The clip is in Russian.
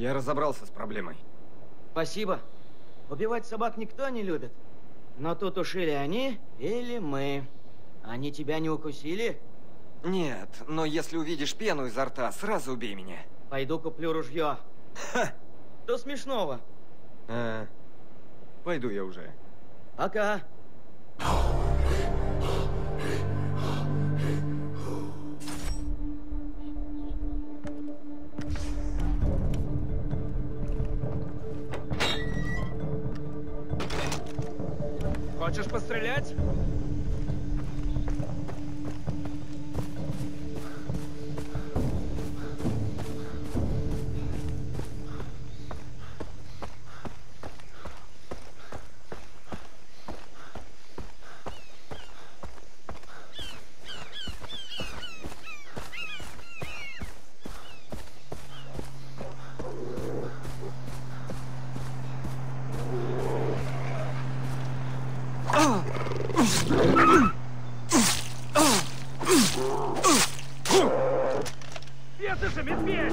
Я разобрался с проблемой. Спасибо. Убивать собак никто не любит. Но тут уж или они, или мы. Они тебя не укусили? Нет, но если увидишь пену изо рта, сразу убей меня. Пойду куплю ружье. Ха! Что смешного? А, пойду я уже. Пока. Хочешь пострелять? Это же медведь!